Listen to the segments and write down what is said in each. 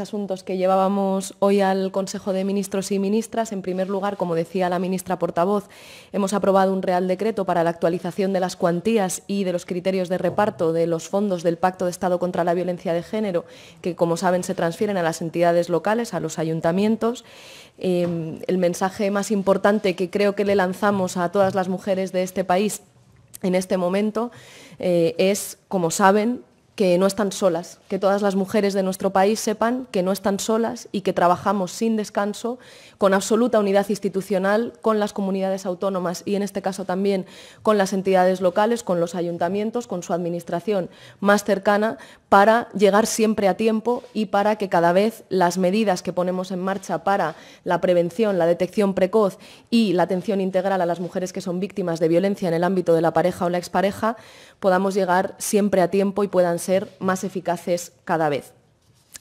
asuntos que llevábamos hoy al Consejo de Ministros y Ministras. En primer lugar, como decía la ministra portavoz, hemos aprobado un Real Decreto para la actualización de las cuantías y de los criterios de reparto de los fondos del Pacto de Estado contra la Violencia de Género, que, como saben, se transfieren a las entidades locales, a los ayuntamientos. Eh, el mensaje más importante que creo que le lanzamos a todas las mujeres de este país en este momento eh, es, como saben, que no están solas, que todas las mujeres de nuestro país sepan que no están solas y que trabajamos sin descanso, con absoluta unidad institucional, con las comunidades autónomas y en este caso también con las entidades locales, con los ayuntamientos, con su administración más cercana, para llegar siempre a tiempo y para que cada vez las medidas que ponemos en marcha para la prevención, la detección precoz y la atención integral a las mujeres que son víctimas de violencia en el ámbito de la pareja o la expareja podamos llegar siempre a tiempo y puedan ser más eficaces cada vez.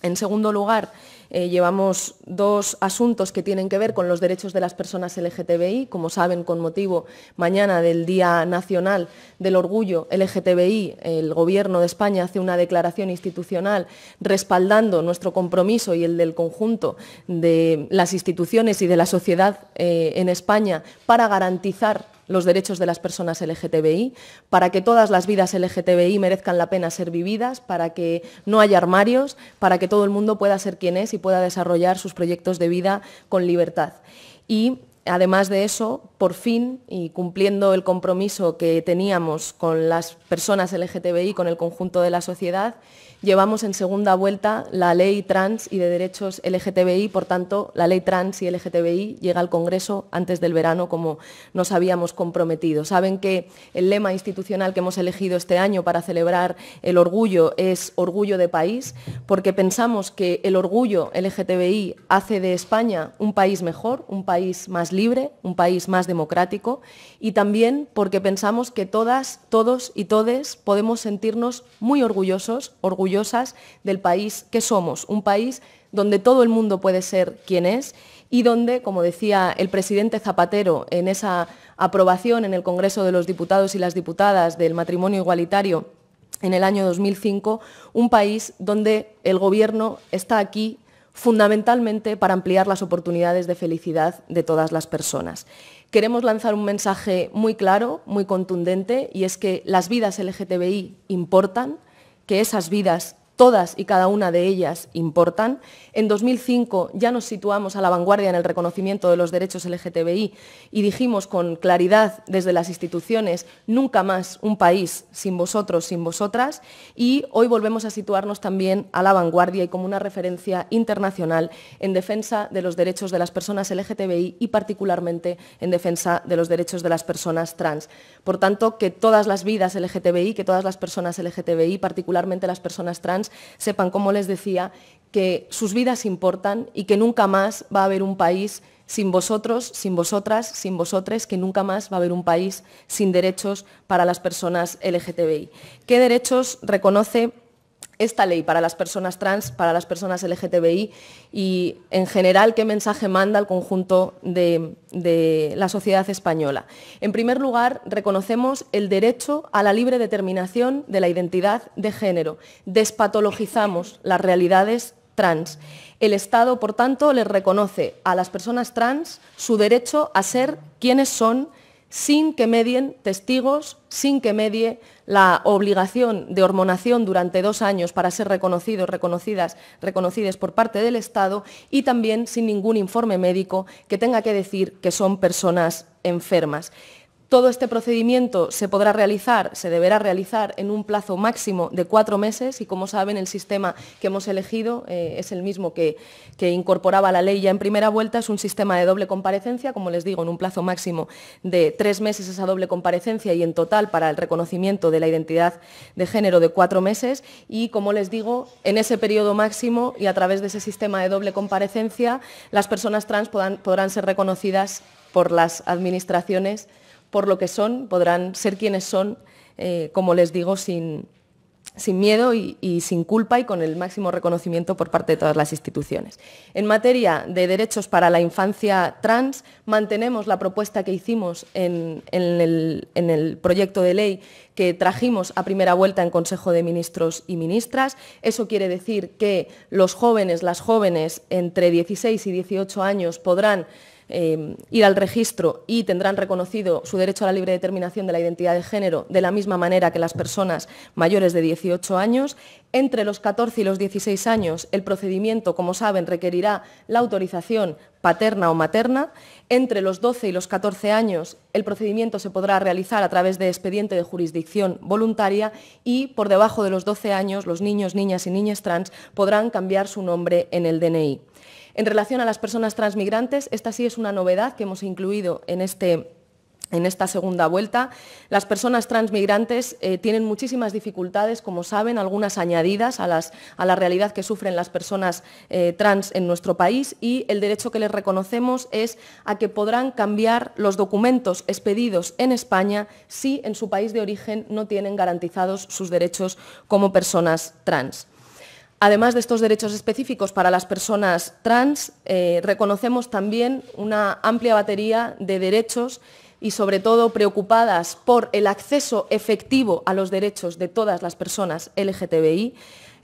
En segundo lugar, eh, llevamos dos asuntos que tienen que ver con los derechos de las personas LGTBI. Como saben, con motivo mañana del Día Nacional del Orgullo LGTBI, el Gobierno de España hace una declaración institucional respaldando nuestro compromiso y el del conjunto de las instituciones y de la sociedad eh, en España para garantizar los derechos de las personas LGTBI, para que todas las vidas LGTBI merezcan la pena ser vividas, para que no haya armarios, para que todo el mundo pueda ser quien es y pueda desarrollar sus proyectos de vida con libertad. Y además de eso, por fin, y cumpliendo el compromiso que teníamos con las personas LGTBI, con el conjunto de la sociedad, llevamos en segunda vuelta la ley trans y de derechos LGTBI, por tanto, la ley trans y LGTBI llega al Congreso antes del verano, como nos habíamos comprometido. Saben que el lema institucional que hemos elegido este año para celebrar el orgullo es orgullo de país, porque pensamos que el orgullo LGTBI hace de España un país mejor, un país más libre, un país más democrático, y también porque pensamos que todas, todos y todes podemos sentirnos muy orgullosos, orgullosos del país que somos, un país donde todo el mundo puede ser quien es y donde, como decía el presidente Zapatero en esa aprobación en el Congreso de los Diputados y las Diputadas del matrimonio igualitario en el año 2005, un país donde el Gobierno está aquí fundamentalmente para ampliar las oportunidades de felicidad de todas las personas. Queremos lanzar un mensaje muy claro, muy contundente, y es que las vidas LGTBI importan, que esas vidas todas y cada una de ellas importan. En 2005 ya nos situamos a la vanguardia en el reconocimiento de los derechos LGTBI y dijimos con claridad desde las instituciones, nunca más un país sin vosotros, sin vosotras, y hoy volvemos a situarnos también a la vanguardia y como una referencia internacional en defensa de los derechos de las personas LGTBI y particularmente en defensa de los derechos de las personas trans. Por tanto, que todas las vidas LGTBI, que todas las personas LGTBI, particularmente las personas trans, sepan, como les decía, que sus vidas importan y que nunca más va a haber un país sin vosotros, sin vosotras, sin vosotres, que nunca más va a haber un país sin derechos para las personas LGTBI. ¿Qué derechos reconoce esta ley para las personas trans, para las personas LGTBI y en general qué mensaje manda al conjunto de, la sociedad española. En primer lugar, reconocemos el derecho a la libre determinación de la identidad de género. Despatologizamos las realidades trans. El Estado, por tanto, les reconoce a las personas trans su derecho a ser quienes son sin que medien testigos, sin que medie la obligación de hormonación durante dos años para ser reconocidos, reconocidas, reconocidas por parte del Estado y también sin ningún informe médico que tenga que decir que son personas enfermas. Todo este procedimiento se podrá realizar, se deberá realizar en un plazo máximo de cuatro meses y como saben el sistema que hemos elegido eh, es el mismo que, que, incorporaba la ley ya en primera vuelta, es un sistema de doble comparecencia, como les digo, en un plazo máximo de tres meses esa doble comparecencia y en total para el reconocimiento de la identidad de género de cuatro meses. Y como les digo, en ese periodo máximo y a través de ese sistema de doble comparecencia las personas trans podrán ser reconocidas por las administraciones por lo que son, podrán ser quienes son, eh, como les digo, sin, sin miedo y, sin culpa y con el máximo reconocimiento por parte de todas las instituciones. En materia de derechos para la infancia trans, mantenemos la propuesta que hicimos en, el, en, el, proyecto de ley que trajimos a primera vuelta en Consejo de Ministros y Ministras. Eso quiere decir que los jóvenes, las jóvenes entre 16 y 18 años podrán eh, ir al registro y tendrán reconocido su derecho a la libre determinación de la identidad de género de la misma manera que las personas mayores de 18 años. Entre los 14 y los 16 años, el procedimiento, como saben, requerirá la autorización paterna o materna. Entre los 12 y los 14 años, el procedimiento se podrá realizar a través de expediente de jurisdicción voluntaria y por debajo de los 12 años, los niños, niñas y niñas trans podrán cambiar su nombre en el DNI. En relación a las personas transmigrantes, esta sí es una novedad que hemos incluido en este en esta segunda vuelta. Las personas transmigrantes eh, tienen muchísimas dificultades, como saben, algunas añadidas a, la realidad que sufren las personas eh, trans en nuestro país y el derecho que les reconocemos es a que podrán cambiar los documentos expedidos en España si en su país de origen no tienen garantizados sus derechos como personas trans. Además de estos derechos específicos para las personas trans, eh, reconocemos también una amplia batería de derechos y sobre todo preocupadas por el acceso efectivo a los derechos de todas las personas LGTBI.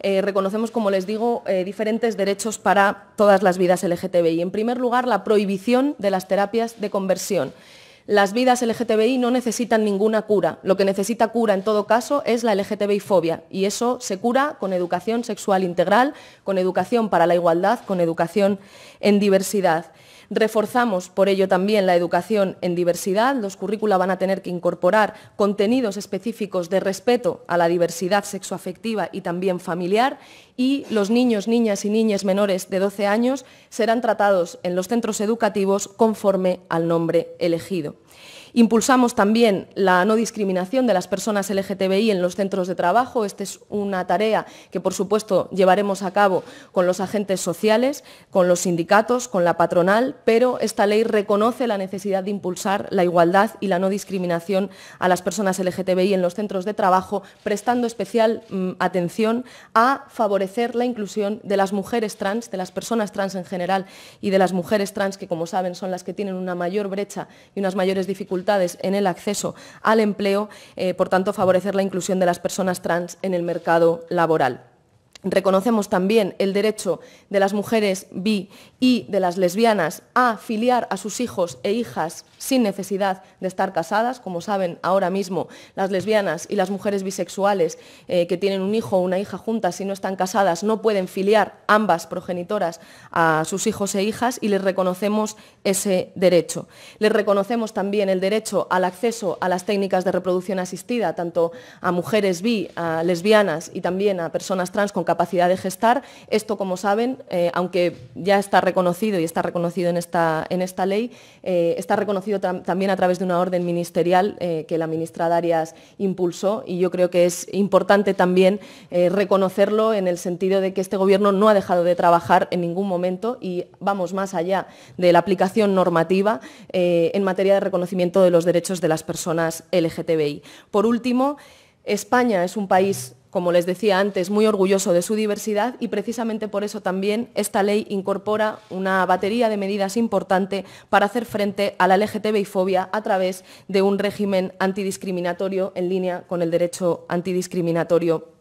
Eh, reconocemos, como les digo, eh, diferentes derechos para todas las vidas LGTBI. En primer lugar, la prohibición de las terapias de conversión. Las vidas LGTBI no necesitan ninguna cura. Lo que necesita cura en todo caso es la LGTBI-fobia y eso se cura con educación sexual integral, con educación para la igualdad, con educación en diversidad. Reforzamos por ello también la educación en diversidad. Los currícula van a tener que incorporar contenidos específicos de respeto a la diversidad sexoafectiva y también familiar y los niños, niñas y niñas menores de 12 años serán tratados en los centros educativos conforme al nombre elegido. Impulsamos también la no discriminación de las personas LGTBI en los centros de trabajo. Esta es una tarea que, por supuesto, llevaremos a cabo con los agentes sociales, con los sindicatos, con la patronal, pero esta ley reconoce la necesidad de impulsar la igualdad y la no discriminación a las personas LGTBI en los centros de trabajo, prestando especial mm, atención a favorecer la inclusión de las mujeres trans, de las personas trans en general y de las mujeres trans, que como saben son las que tienen una mayor brecha y unas mayores dificultades en el acceso al empleo, eh, por tanto, favorecer la inclusión de las personas trans en el mercado laboral. Reconocemos también el derecho de las mujeres bi y de las lesbianas a filiar a sus hijos e hijas sin necesidad de estar casadas. Como saben, ahora mismo las lesbianas y las mujeres bisexuales eh, que tienen un hijo o una hija juntas y no están casadas no pueden filiar ambas progenitoras a sus hijos e hijas y les reconocemos ese derecho. Les reconocemos también el derecho al acceso a las técnicas de reproducción asistida, tanto a mujeres bi, a lesbianas y también a personas trans con capacidad de gestar. Esto, como saben, eh, aunque ya está reconocido y está reconocido en esta, en esta ley, eh, está reconocido también a través de una orden ministerial eh, que la ministra Darias impulsó y yo creo que es importante también reconocerlo en el sentido de que este Gobierno no ha dejado de trabajar en ningún momento y vamos más allá de la aplicación normativa en materia de reconocimiento de los derechos de las personas LGTBI. Por último, España es un país como les decía antes, muy orgulloso de su diversidad y precisamente por eso también esta ley incorpora una batería de medidas importante para hacer frente a la LGTBI-fobia a través de un régimen antidiscriminatorio en línea con el derecho antidiscriminatorio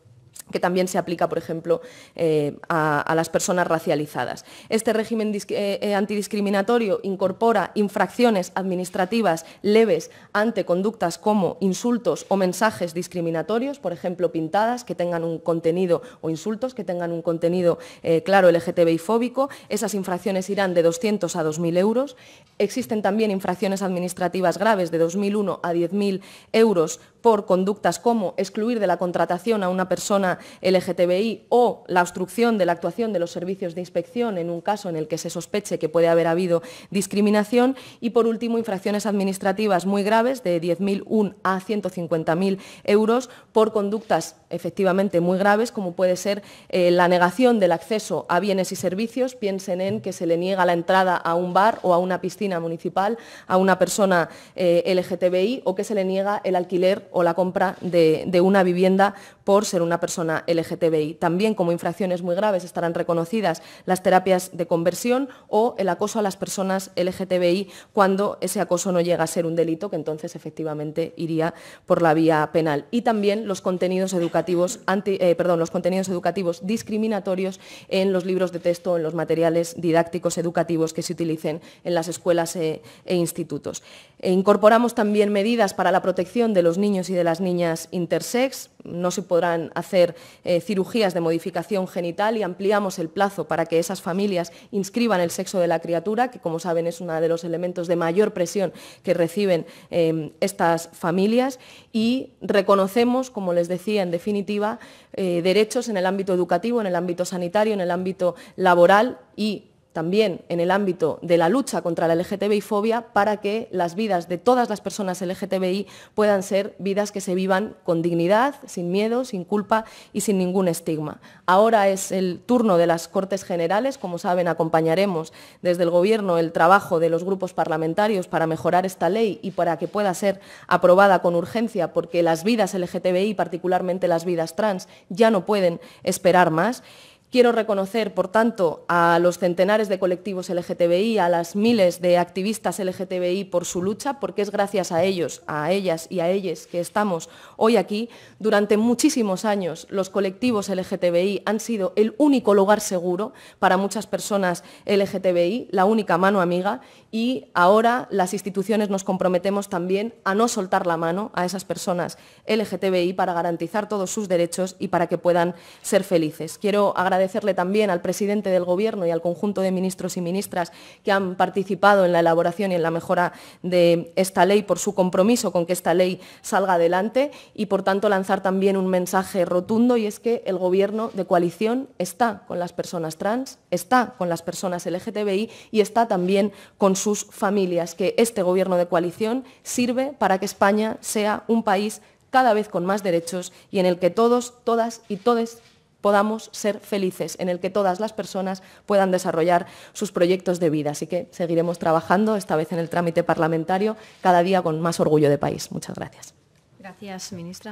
que también se aplica, por ejemplo, eh, a, las personas racializadas. Este régimen eh, eh, antidiscriminatorio incorpora infracciones administrativas leves ante conductas como insultos o mensajes discriminatorios, por ejemplo, pintadas que tengan un contenido o insultos que tengan un contenido claro LGTBI fóbico. Esas infracciones irán de 200 a 2.000 euros. Existen también infracciones administrativas graves de 2.001 a 10.000 euros por conductas como excluir de la contratación a una persona LGTBI o la obstrucción de la actuación de los servicios de inspección en un caso en el que se sospeche que puede haber habido discriminación y, por último, infracciones administrativas muy graves de 10.001 a 150.000 euros por conductas efectivamente muy graves, como puede ser eh, la negación del acceso a bienes y servicios. Piensen en que se le niega la entrada a un bar o a una piscina municipal a una persona eh, LGTBI o que se le niega el alquiler o la compra de, una vivienda por ser una persona LGTBI. También como infracciones muy graves estarán reconocidas las terapias de conversión o el acoso a las personas LGTBI cuando ese acoso no llega a ser un delito, que entonces efectivamente iría por la vía penal. Y también los contenidos educativos, eh, perdón, los contenidos educativos discriminatorios en los libros de texto, en los materiales didácticos educativos que se utilicen en las escuelas e, e institutos. E incorporamos también medidas para la protección de los niños y de las niñas intersex. No se podrán hacer eh, cirugías de modificación genital y ampliamos el plazo para que esas familias inscriban el sexo de la criatura, que como saben es uno de los elementos de mayor presión que reciben eh, estas familias y reconocemos, como les decía, en definitiva, eh, derechos en el ámbito educativo, en el ámbito sanitario, en el ámbito laboral y también en el ámbito de la lucha contra la LGTBI-fobia para que las vidas de todas las personas LGTBI puedan ser vidas que se vivan con dignidad, sin miedo, sin culpa y sin ningún estigma. Ahora es el turno de las Cortes Generales. Como saben, acompañaremos desde el Gobierno el trabajo de los grupos parlamentarios para mejorar esta ley y para que pueda ser aprobada con urgencia, porque las vidas LGTBI, particularmente las vidas trans, ya no pueden esperar más. Quiero reconocer, por tanto, a los centenares de colectivos LGTBI, a las miles de activistas LGTBI por su lucha, porque es gracias a ellos, a ellas y a ellos que estamos hoy aquí. Durante muchísimos años los colectivos LGTBI han sido el único lugar seguro para muchas personas LGTBI, la única mano amiga, y ahora las instituciones nos comprometemos también a no soltar la mano a esas personas LGTBI para garantizar todos sus derechos y para que puedan ser felices. Quiero agradecerle también al presidente del Gobierno y al conjunto de ministros y ministras que han participado en la elaboración y en la mejora de esta ley por su compromiso con que esta ley salga adelante y, por tanto, lanzar también un mensaje rotundo y es que el Gobierno de coalición está con las personas trans, está con las personas LGTBI y está también con sus familias, que este gobierno de coalición sirve para que España sea un país cada vez con más derechos y en el que todos, todas y todes podamos ser felices, en el que todas las personas puedan desarrollar sus proyectos de vida. Así que seguiremos trabajando, esta vez en el trámite parlamentario, cada día con más orgullo de país. Muchas gracias. Gracias, ministra.